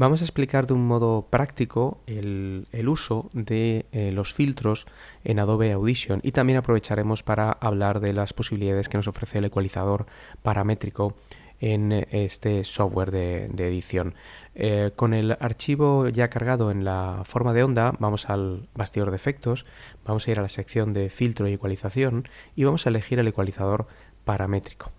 Vamos a explicar de un modo práctico el, uso de eh, los filtros en Adobe Audition y también aprovecharemos para hablar de las posibilidades que nos ofrece el ecualizador paramétrico en este software de, edición. Eh, con el archivo ya cargado en la forma de onda, vamos al bastidor de efectos, vamos a ir a la sección de filtro y ecualización y vamos a elegir el ecualizador paramétrico.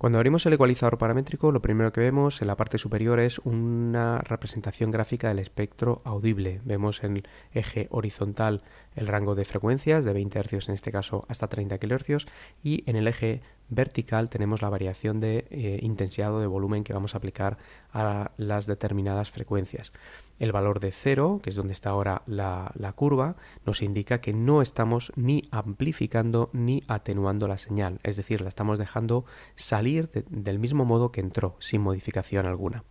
Cuando abrimos el ecualizador paramétrico, lo primero que vemos en la parte superior es una representación gráfica del espectro audible. Vemos en el eje horizontal el rango de frecuencias de 20 Hz en este caso hasta 30 kHz y en el eje vertical tenemos la variación de eh, intensidad o de volumen que vamos a aplicar a las determinadas frecuencias. El valor de cero, que es donde está ahora la, curva, nos indica que no estamos ni amplificando ni atenuando la señal, es decir, la estamos dejando salir del mismo modo que entró, sin modificación alguna.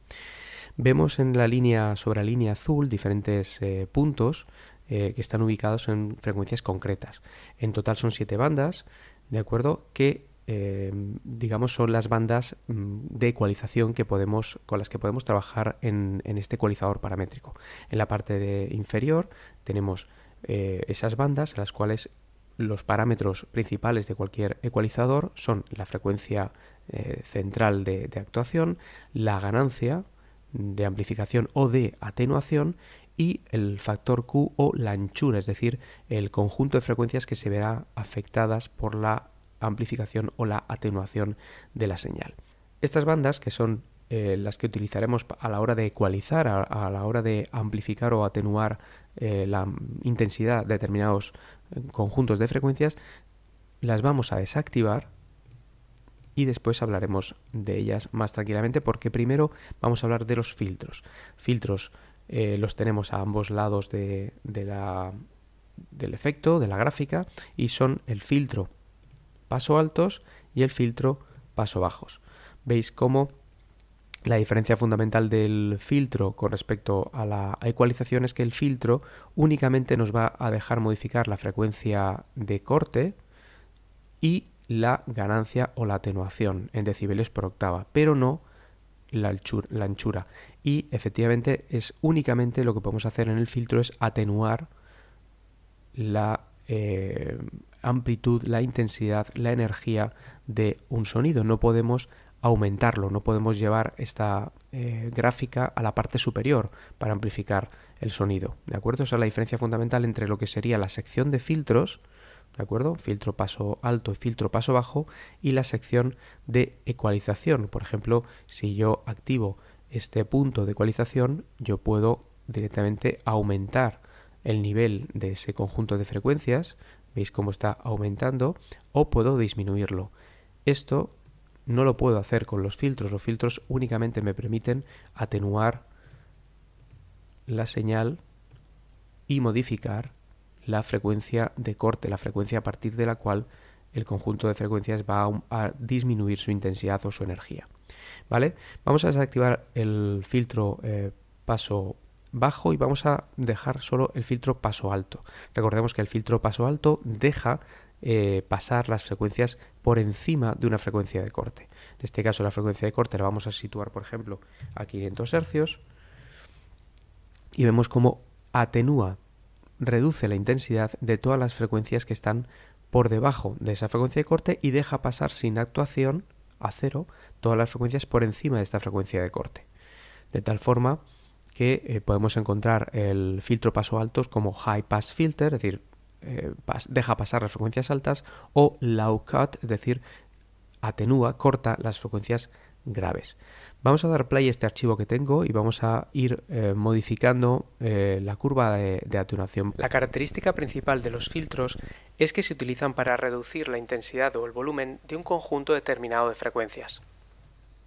Vemos en la línea sobre la línea azul diferentes eh, puntos eh, que están ubicados en frecuencias concretas. En total son siete bandas, ¿de acuerdo? Que eh, digamos son las bandas mm, de ecualización que podemos, con las que podemos trabajar en, este ecualizador paramétrico. En la parte de inferior tenemos eh, esas bandas en las cuales los parámetros principales de cualquier ecualizador son la frecuencia central de actuación, la ganancia de amplificación o de atenuación y el factor Q o la anchura, es decir, el conjunto de frecuencias que se verá afectadas por la amplificación o la atenuación de la señal. Estas bandas, que son eh, las que utilizaremos a la hora de ecualizar, a, la hora de amplificar o atenuar eh, la intensidad de determinados eh, conjuntos de frecuencias, las vamos a desactivar y después hablaremos de ellas más tranquilamente porque primero vamos a hablar de los filtros. Filtros los tenemos a ambos lados de, la, del efecto, de la gráfica, y son el filtro paso altos y el filtro paso bajos. Veis cómo la diferencia fundamental del filtro con respecto a la ecualización es que el filtro únicamente nos va a dejar modificar la frecuencia de corte y la ganancia o la atenuación en decibelios por octava, pero no la, anchura. Y efectivamente es únicamente lo que podemos hacer en el filtro es atenuar la eh, amplitud, la intensidad, la energía de un sonido. No podemos aumentarlo, no podemos llevar esta eh, gráfica a la parte superior para amplificar el sonido. ¿De acuerdo? Esa es la diferencia fundamental entre lo que sería la sección de filtros, ¿de acuerdo? Filtro paso alto y filtro paso bajo y la sección de ecualización. Por ejemplo, si yo activo este punto de ecualización, yo puedo directamente aumentar el nivel de ese conjunto de frecuencias, veis cómo está aumentando, o puedo disminuirlo. Esto no lo puedo hacer con los filtros, los filtros únicamente me permiten atenuar la señal y modificar la frecuencia de corte, la frecuencia a partir de la cual el conjunto de frecuencias va a, disminuir su intensidad o su energía. ¿Vale? Vamos a desactivar el filtro eh, paso bajo y vamos a dejar solo el filtro paso alto. Recordemos que el filtro paso alto deja eh, pasar las frecuencias por encima de una frecuencia de corte. En este caso la frecuencia de corte la vamos a situar, por ejemplo, a 500 Hz y vemos cómo atenúa reduce la intensidad de todas las frecuencias que están por debajo de esa frecuencia de corte y deja pasar sin actuación a cero todas las frecuencias por encima de esta frecuencia de corte. De tal forma que eh, podemos encontrar el filtro paso altos como high pass filter, es decir, eh, deja pasar las frecuencias altas, o low cut, es decir, atenúa, corta las frecuencias graves. Vamos a dar play a este archivo que tengo y vamos a ir eh, modificando la curva de, de, atenuación. La característica principal de los filtros es que se utilizan para reducir la intensidad o el volumen de un conjunto determinado de frecuencias.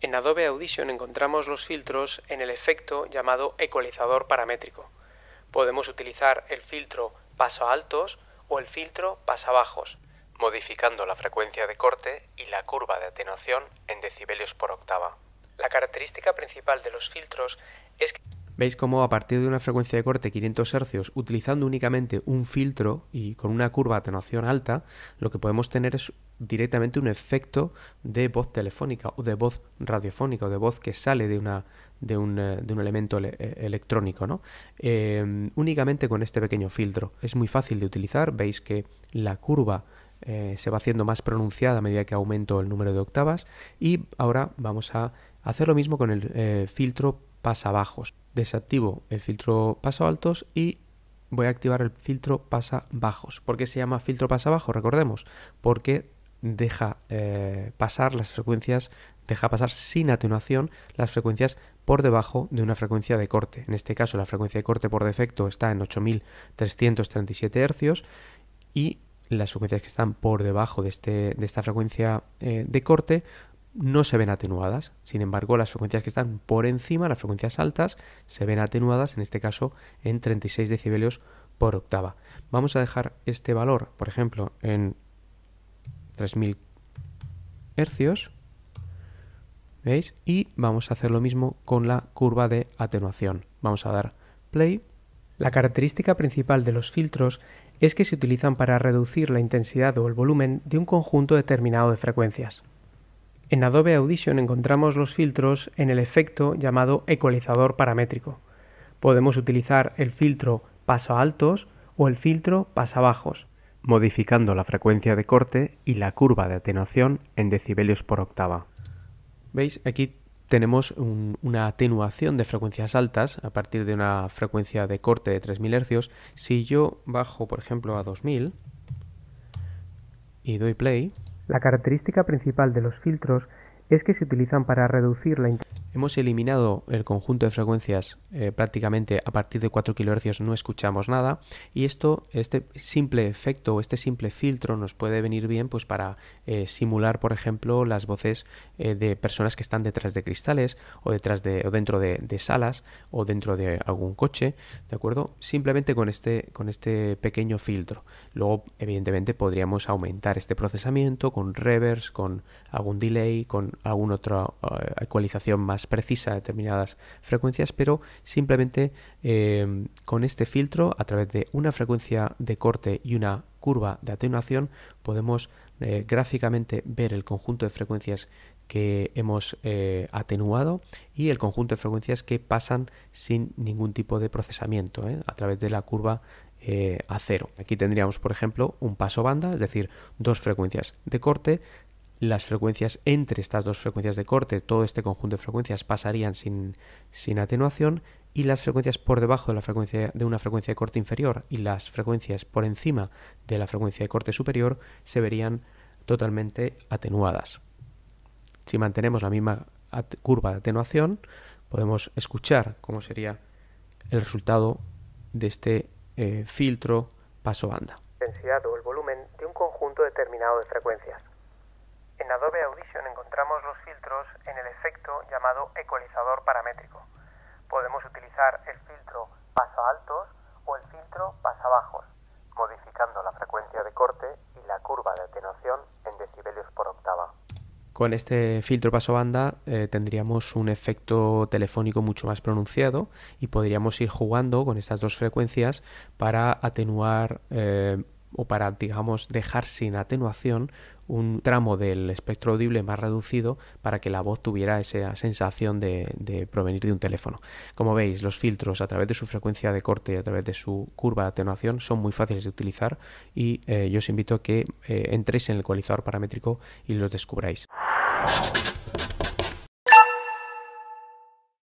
En Adobe Audition encontramos los filtros en el efecto llamado ecualizador paramétrico. Podemos utilizar el filtro paso altos o el filtro paso bajos, modificando la frecuencia de corte y la curva de atenuación en decibelios por octava. La característica principal de los filtros es que Veis cómo a partir de una frecuencia de corte 500 Hz, utilizando únicamente un filtro y con una curva de atenuación alta, lo que podemos tener es directamente un efecto de voz telefónica o de voz radiofónica o de voz que sale de, una, de, un, eh, elemento eh, electrónico. ¿no? Eh, únicamente con este pequeño filtro. Es muy fácil de utilizar. Veis que la curva se va haciendo más pronunciada a medida que aumento el número de octavas. Y ahora vamos a hacer lo mismo con el filtro pasabajos. Desactivo el filtro paso altos y voy a activar el filtro pasa bajos. ¿Por qué se llama filtro pasa bajo? Recordemos, porque deja eh, pasar las frecuencias, deja pasar sin atenuación las frecuencias por debajo de una frecuencia de corte. En este caso la frecuencia de corte por defecto está en 8337 Hz y las frecuencias que están por debajo de, este, de esta frecuencia eh, de corte no se ven atenuadas. Sin embargo, las frecuencias que están por encima, las frecuencias altas, se ven atenuadas, en este caso en 36 decibelios por octava. Vamos a dejar este valor, por ejemplo, en 3000 hercios. ¿Veis? Y vamos a hacer lo mismo con la curva de atenuación. Vamos a dar play. La característica principal de los filtros es que se utilizan para reducir la intensidad o el volumen de un conjunto determinado de frecuencias. En Adobe Audition encontramos los filtros en el efecto llamado ecualizador paramétrico. Podemos utilizar el filtro paso altos o el filtro bajos, modificando la frecuencia de corte y la curva de atenuación en decibelios por octava. ¿Veis? Aquí tenemos una atenuación de frecuencias altas a partir de una frecuencia de corte de 3000 Hz. Si yo bajo, por ejemplo, a 2000 y doy play, la característica principal de los filtros es que se utilizan para reducir la Hemos eliminado el conjunto de frecuencias eh, prácticamente a partir de 4 kHz no escuchamos nada y esto, este simple efecto, este simple filtro nos puede venir bien pues para eh, simular por ejemplo las voces eh, de personas que están detrás de cristales o detrás de o dentro de, salas o dentro de algún coche, ¿de acuerdo? Simplemente con este, con este pequeño filtro. Luego evidentemente podríamos aumentar este procesamiento con reverse, con algún delay, con alguna otra ecualización más precisa determinadas frecuencias, pero simplemente eh, con este filtro, a través de una frecuencia de corte y una curva de atenuación, podemos eh, gráficamente ver el conjunto de frecuencias que hemos eh, atenuado y el conjunto de frecuencias que pasan sin ningún tipo de procesamiento a través de la curva a cero. Aquí tendríamos, por ejemplo, un paso banda, es decir, dos frecuencias de corte las frecuencias entre estas dos frecuencias de corte, todo este conjunto de frecuencias pasarían sin, sin atenuación y las frecuencias por debajo de, la frecuencia, de una frecuencia de corte inferior y las frecuencias por encima de la frecuencia de corte superior se verían totalmente atenuadas. Si mantenemos la misma curva de atenuación, podemos escuchar cómo sería el resultado de este eh, filtro paso banda. O el volumen de un conjunto determinado de frecuencias. En Adobe Audition encontramos los filtros en el efecto llamado ecualizador paramétrico. Podemos utilizar el filtro paso altos o el filtro pasa bajos, modificando la frecuencia de corte y la curva de atenuación en decibelios por octava. Con este filtro paso banda eh, tendríamos un efecto telefónico mucho más pronunciado y podríamos ir jugando con estas dos frecuencias para atenuar eh, o para, digamos, dejar sin atenuación un tramo del espectro audible más reducido para que la voz tuviera esa sensación de, provenir de un teléfono. Como veis, los filtros a través de su frecuencia de corte y a través de su curva de atenuación son muy fáciles de utilizar y eh, yo os invito a que eh, entréis en el ecualizador paramétrico y los descubráis.